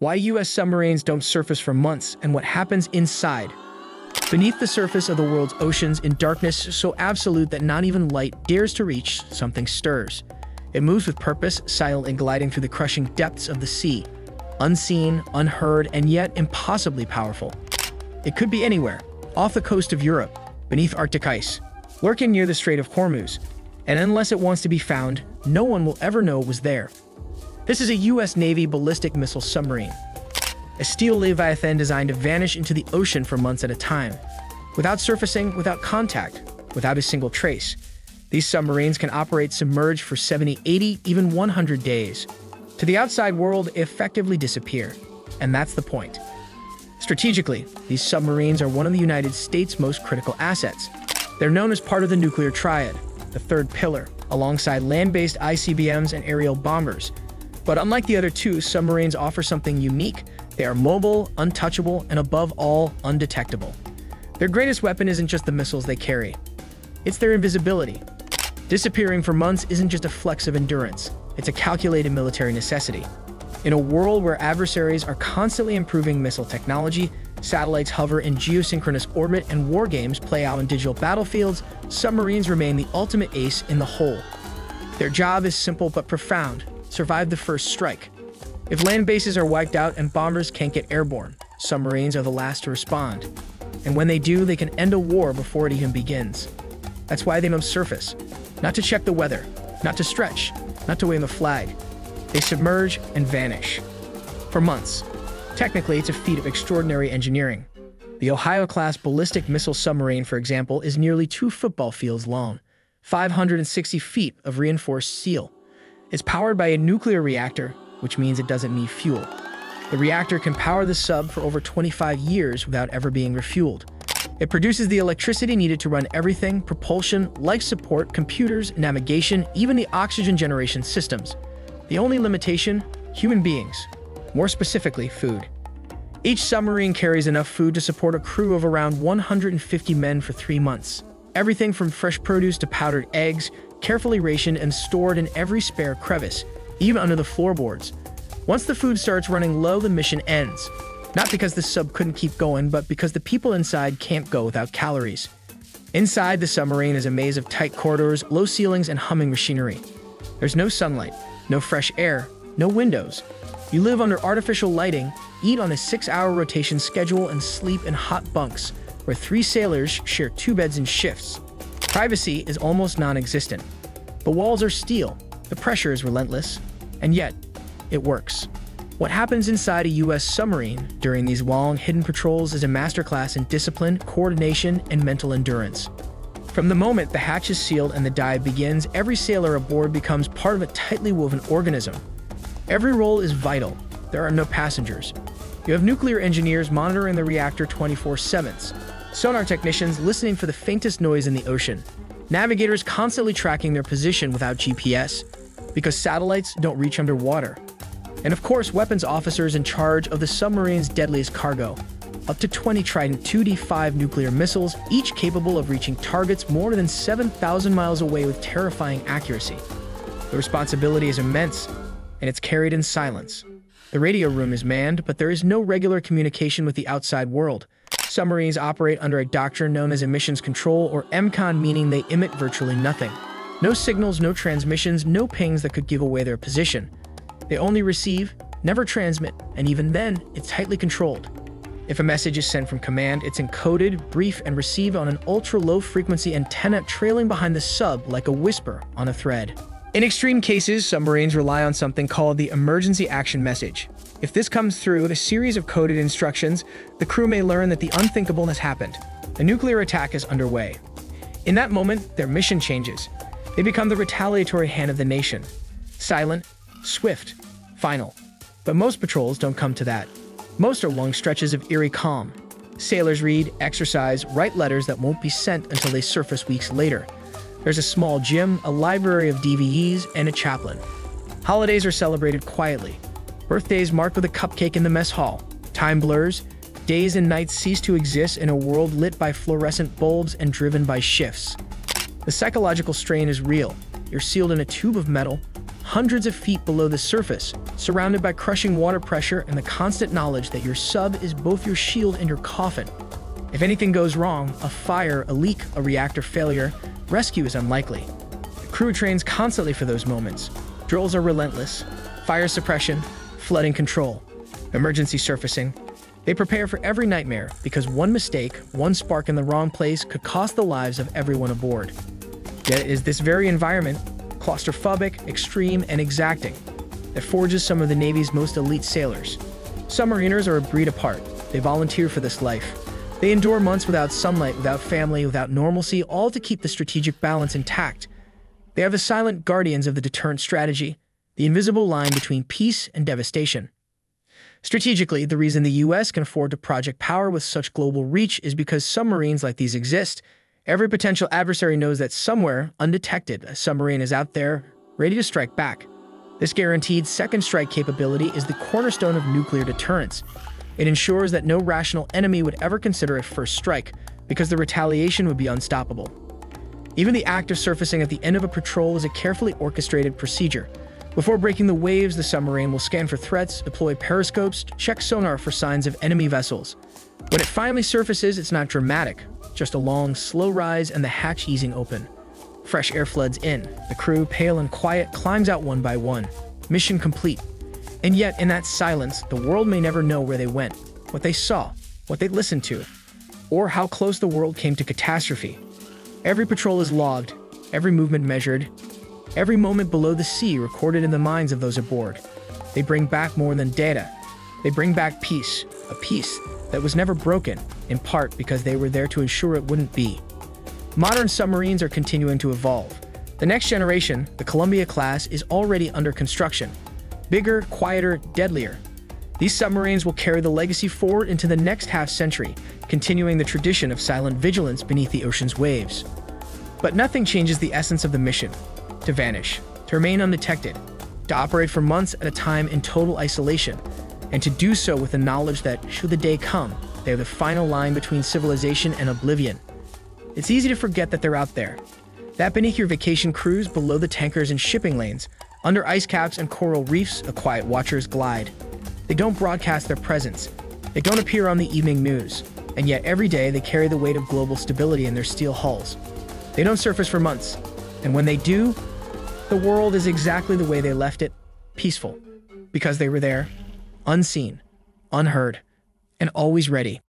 Why U.S. submarines don't surface for months and what happens inside. Beneath the surface of the world's oceans, in darkness so absolute that not even light dares to reach, something stirs. It moves with purpose, silent and gliding through the crushing depths of the sea. Unseen, unheard, and yet impossibly powerful. It could be anywhere, off the coast of Europe, beneath Arctic ice, lurking near the Strait of Hormuz, and unless it wants to be found, no one will ever know it was there. This is a U.S. Navy ballistic missile submarine, a steel Leviathan designed to vanish into the ocean for months at a time, without surfacing, without contact, without a single trace. These submarines can operate submerged for 70, 80, even 100 days. To the outside world, effectively disappear. And that's the point. Strategically, these submarines are one of the United States' most critical assets. They're known as part of the nuclear triad, the third pillar, alongside land-based ICBMs and aerial bombers, but unlike the other two, submarines offer something unique. They are mobile, untouchable, and above all, undetectable. Their greatest weapon isn't just the missiles they carry. It's their invisibility. Disappearing for months isn't just a flex of endurance. It's a calculated military necessity. In a world where adversaries are constantly improving missile technology, satellites hover in geosynchronous orbit, and war games play out on digital battlefields, submarines remain the ultimate ace in the hole. Their job is simple but profound survive the first strike. If land bases are wiped out and bombers can't get airborne, submarines are the last to respond. And when they do, they can end a war before it even begins. That's why they must surface. Not to check the weather, not to stretch, not to wave the flag. They submerge and vanish. For months. Technically, it's a feat of extraordinary engineering. The Ohio-class ballistic missile submarine, for example, is nearly two football fields long, 560 feet of reinforced steel, it's powered by a nuclear reactor, which means it doesn't need fuel. The reactor can power the sub for over 25 years without ever being refueled. It produces the electricity needed to run everything propulsion, life support, computers, navigation, even the oxygen generation systems. The only limitation human beings, more specifically, food. Each submarine carries enough food to support a crew of around 150 men for three months. Everything from fresh produce to powdered eggs, carefully rationed and stored in every spare crevice, even under the floorboards. Once the food starts running low, the mission ends. Not because the sub couldn't keep going, but because the people inside can't go without calories. Inside the submarine is a maze of tight corridors, low ceilings, and humming machinery. There's no sunlight, no fresh air, no windows. You live under artificial lighting, eat on a six hour rotation schedule, and sleep in hot bunks, where three sailors share two beds in shifts. Privacy is almost non-existent. The walls are steel, the pressure is relentless, and yet, it works. What happens inside a U.S. submarine during these long, hidden patrols is a masterclass in discipline, coordination, and mental endurance. From the moment the hatch is sealed and the dive begins, every sailor aboard becomes part of a tightly woven organism. Every role is vital. There are no passengers. You have nuclear engineers monitoring the reactor 24 7 sonar technicians listening for the faintest noise in the ocean, navigators constantly tracking their position without GPS, because satellites don't reach underwater, and of course weapons officers in charge of the submarine's deadliest cargo, up to 20 Trident II D5 nuclear missiles, each capable of reaching targets more than 7,000 miles away with terrifying accuracy. The responsibility is immense, and it's carried in silence. The radio room is manned, but there is no regular communication with the outside world, Submarines operate under a doctrine known as emissions control, or EMCON, meaning they emit virtually nothing. No signals, no transmissions, no pings that could give away their position. They only receive, never transmit, and even then, it's tightly controlled. If a message is sent from command, it's encoded, brief, and received on an ultra-low frequency antenna trailing behind the sub like a whisper on a thread. In extreme cases, submarines rely on something called the emergency action message. If this comes through with a series of coded instructions, the crew may learn that the unthinkable has happened. A nuclear attack is underway. In that moment, their mission changes. They become the retaliatory hand of the nation. Silent, swift, final. But most patrols don't come to that. Most are long stretches of eerie calm. Sailors read, exercise, write letters that won't be sent until they surface weeks later. There's a small gym, a library of DVDs, and a chaplain. Holidays are celebrated quietly. Birthdays marked with a cupcake in the mess hall. Time blurs. Days and nights cease to exist in a world lit by fluorescent bulbs and driven by shifts. The psychological strain is real. You're sealed in a tube of metal, hundreds of feet below the surface, surrounded by crushing water pressure and the constant knowledge that your sub is both your shield and your coffin. If anything goes wrong, a fire, a leak, a reactor failure, rescue is unlikely. The crew trains constantly for those moments. Drills are relentless. Fire suppression, flooding control, emergency surfacing. They prepare for every nightmare because one mistake, one spark in the wrong place could cost the lives of everyone aboard. Yet it is this very environment, claustrophobic, extreme, and exacting, that forges some of the Navy's most elite sailors. Submariners are a breed apart. They volunteer for this life. They endure months without sunlight, without family, without normalcy, all to keep the strategic balance intact. They are the silent guardians of the deterrent strategy, the invisible line between peace and devastation. Strategically, the reason the US can afford to project power with such global reach is because submarines like these exist. Every potential adversary knows that somewhere, undetected, a submarine is out there, ready to strike back. This guaranteed second strike capability is the cornerstone of nuclear deterrence. It ensures that no rational enemy would ever consider a first strike, because the retaliation would be unstoppable. Even the act of surfacing at the end of a patrol is a carefully orchestrated procedure, before breaking the waves, the submarine will scan for threats, deploy periscopes, check sonar for signs of enemy vessels. When it finally surfaces, it's not dramatic, just a long, slow rise and the hatch easing open. Fresh air floods in. The crew, pale and quiet, climbs out one by one. Mission complete. And yet, in that silence, the world may never know where they went, what they saw, what they listened to, or how close the world came to catastrophe. Every patrol is logged, every movement measured, Every moment below the sea recorded in the minds of those aboard. They bring back more than data. They bring back peace, a peace that was never broken, in part because they were there to ensure it wouldn't be. Modern submarines are continuing to evolve. The next generation, the Columbia class, is already under construction. Bigger, quieter, deadlier. These submarines will carry the legacy forward into the next half century, continuing the tradition of silent vigilance beneath the ocean's waves. But nothing changes the essence of the mission to vanish, to remain undetected, to operate for months at a time in total isolation, and to do so with the knowledge that, should the day come, they are the final line between civilization and oblivion. It's easy to forget that they're out there. That beneath your vacation cruise, below the tankers and shipping lanes, under ice caps and coral reefs, a quiet watchers glide. They don't broadcast their presence. They don't appear on the evening news. And yet every day they carry the weight of global stability in their steel hulls. They don't surface for months. And when they do, the world is exactly the way they left it peaceful, because they were there, unseen, unheard, and always ready.